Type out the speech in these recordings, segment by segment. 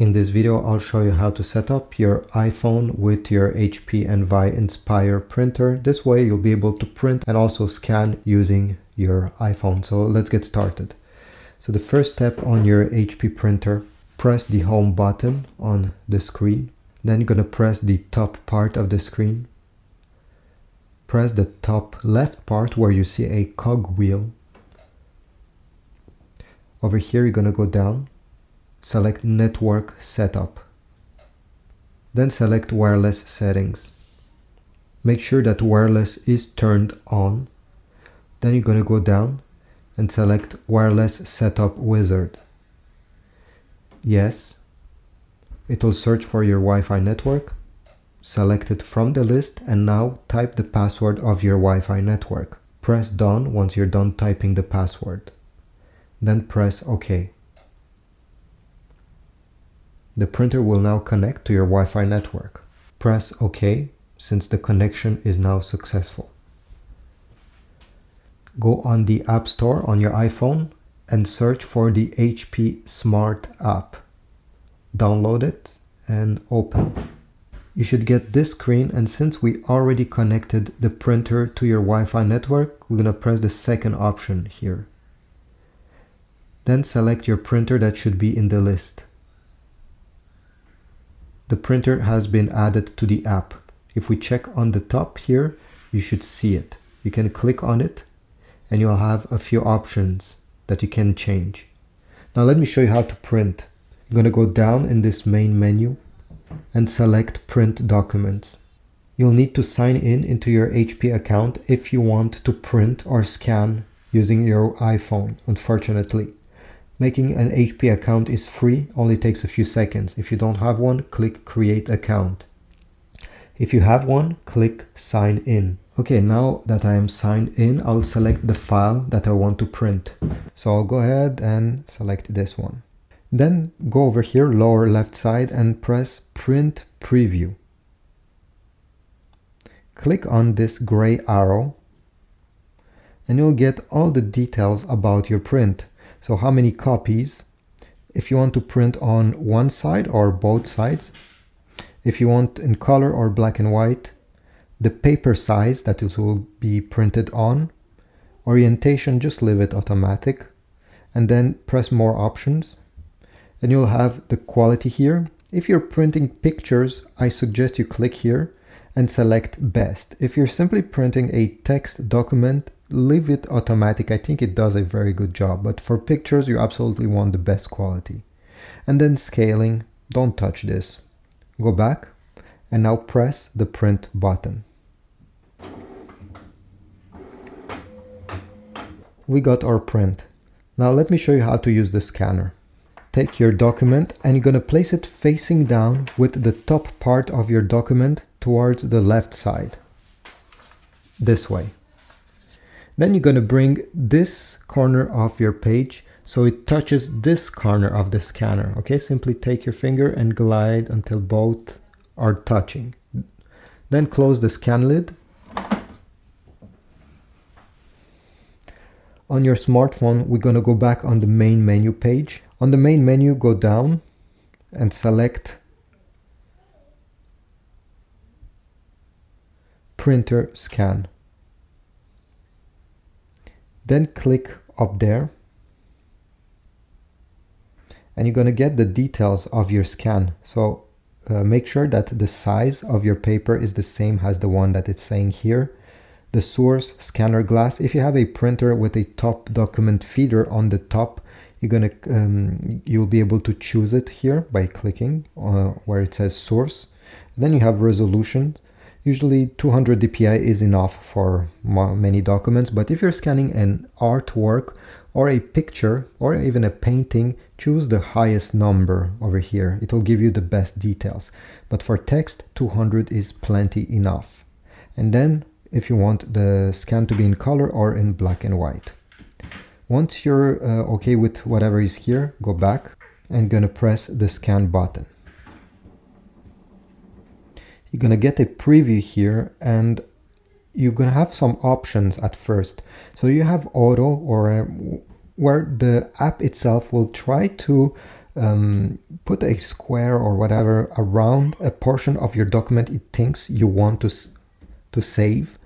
In this video, I'll show you how to set up your iPhone with your HP Envy Inspire printer. This way you'll be able to print and also scan using your iPhone. So let's get started. So the first step on your HP printer, press the home button on the screen. Then you're gonna press the top part of the screen. Press the top left part where you see a cog wheel. Over here, you're gonna go down select network setup. Then select wireless settings. Make sure that wireless is turned on. Then you're going to go down and select wireless setup wizard. Yes. It will search for your Wi-Fi network. Select it from the list and now type the password of your Wi-Fi network. Press done once you're done typing the password. Then press OK. The printer will now connect to your Wi-Fi network. Press OK since the connection is now successful. Go on the App Store on your iPhone and search for the HP Smart app. Download it and open. You should get this screen and since we already connected the printer to your Wi-Fi network, we're going to press the second option here. Then select your printer that should be in the list the printer has been added to the app. If we check on the top here, you should see it. You can click on it and you'll have a few options that you can change. Now let me show you how to print. I'm going to go down in this main menu and select print documents. You'll need to sign in into your HP account if you want to print or scan using your iPhone, unfortunately. Making an HP account is free, only takes a few seconds. If you don't have one, click create account. If you have one, click sign in. Okay, now that I am signed in, I'll select the file that I want to print. So I'll go ahead and select this one. Then go over here, lower left side and press print preview. Click on this gray arrow and you'll get all the details about your print. So how many copies? If you want to print on one side or both sides, if you want in color or black and white, the paper size that it will be printed on, orientation, just leave it automatic, and then press more options. And you'll have the quality here. If you're printing pictures, I suggest you click here and select best. If you're simply printing a text document, leave it automatic. I think it does a very good job, but for pictures, you absolutely want the best quality. And then scaling, don't touch this. Go back and now press the print button. We got our print. Now let me show you how to use the scanner. Take your document and you're to place it facing down with the top part of your document towards the left side. This way. Then you're going to bring this corner of your page so it touches this corner of the scanner. Okay, simply take your finger and glide until both are touching. Then close the scan lid. On your smartphone, we're going to go back on the main menu page. On the main menu, go down and select printer scan. Then click up there and you're going to get the details of your scan. So uh, make sure that the size of your paper is the same as the one that it's saying here. The source scanner glass, if you have a printer with a top document feeder on the top, you're gonna um, you'll be able to choose it here by clicking uh, where it says source. Then you have resolution, Usually 200 dpi is enough for many documents, but if you're scanning an artwork or a picture or even a painting, choose the highest number over here. It will give you the best details. But for text, 200 is plenty enough. And then if you want the scan to be in color or in black and white. Once you're uh, okay with whatever is here, go back and gonna press the scan button you're going to get a preview here and you're going to have some options at first. So you have auto or uh, where the app itself will try to um, put a square or whatever around a portion of your document it thinks you want to, to save.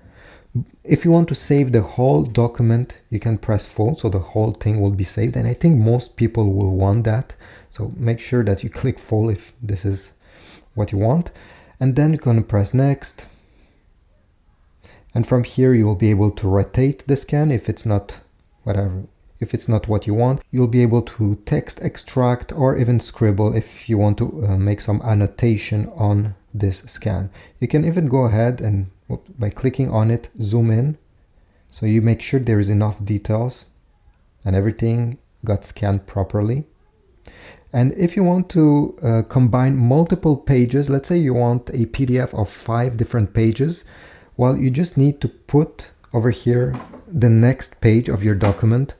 If you want to save the whole document, you can press full, so the whole thing will be saved. And I think most people will want that. So make sure that you click full if this is what you want. And then you're going to press next. And from here, you will be able to rotate the scan if it's not whatever if it's not what you want. You'll be able to text extract or even scribble if you want to uh, make some annotation on this scan. You can even go ahead and by clicking on it, zoom in. So you make sure there is enough details and everything got scanned properly. And if you want to uh, combine multiple pages, let's say you want a PDF of five different pages, well, you just need to put over here the next page of your document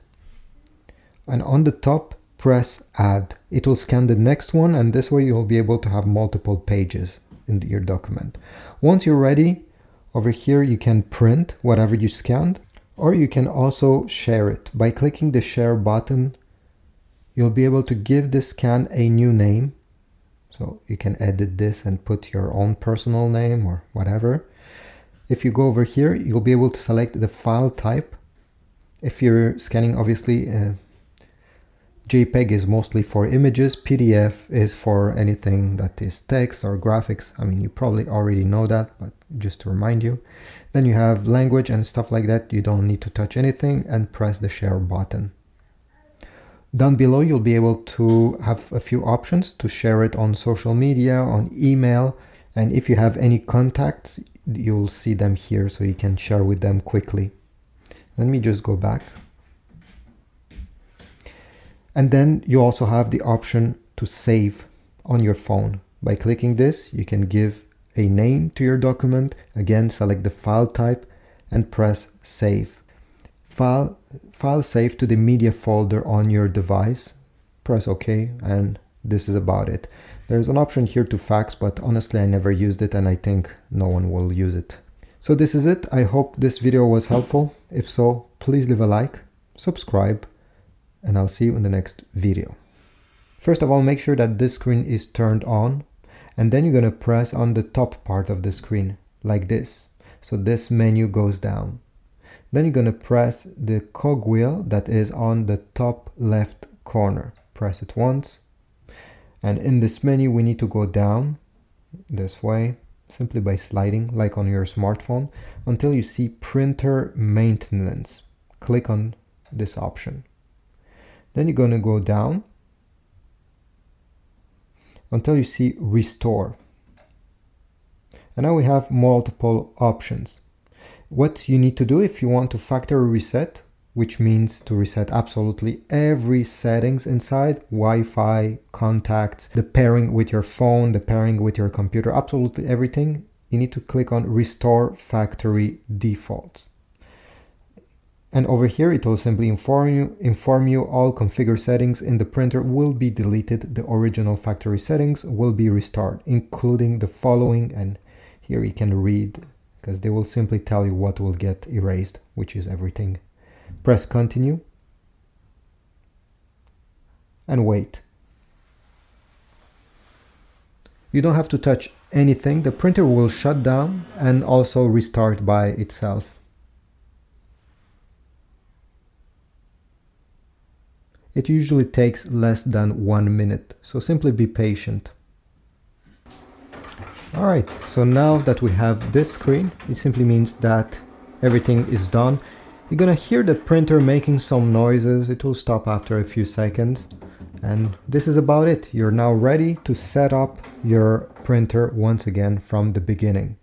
and on the top press add. It will scan the next one and this way you'll be able to have multiple pages in your document. Once you're ready, over here you can print whatever you scanned or you can also share it. By clicking the share button, you'll be able to give this scan a new name. So you can edit this and put your own personal name or whatever. If you go over here, you'll be able to select the file type. If you're scanning, obviously, uh, JPEG is mostly for images, PDF is for anything that is text or graphics. I mean, you probably already know that, but just to remind you. Then you have language and stuff like that. You don't need to touch anything and press the share button. Down below, you'll be able to have a few options to share it on social media, on email. And if you have any contacts, you'll see them here so you can share with them quickly. Let me just go back. And then you also have the option to save on your phone. By clicking this, you can give a name to your document. Again, select the file type and press save. File, file save to the media folder on your device. Press OK and this is about it. There's an option here to fax, but honestly, I never used it and I think no one will use it. So this is it. I hope this video was helpful. If so, please leave a like, subscribe, and I'll see you in the next video. First of all, make sure that this screen is turned on and then you're going to press on the top part of the screen like this. So this menu goes down. Then you're going to press the cogwheel that is on the top left corner. Press it once. And in this menu, we need to go down this way simply by sliding like on your smartphone until you see printer maintenance. Click on this option. Then you're going to go down until you see restore. And now we have multiple options. What you need to do if you want to factory reset, which means to reset absolutely every settings inside, Wi-Fi, contacts, the pairing with your phone, the pairing with your computer, absolutely everything, you need to click on restore factory defaults. And over here, it will simply inform you, inform you all configure settings in the printer will be deleted. The original factory settings will be restored, including the following. And here you can read because they will simply tell you what will get erased, which is everything. Press continue and wait. You don't have to touch anything. The printer will shut down and also restart by itself. It usually takes less than one minute, so simply be patient. Alright, so now that we have this screen, it simply means that everything is done. You're gonna hear the printer making some noises, it will stop after a few seconds. And this is about it. You're now ready to set up your printer once again from the beginning.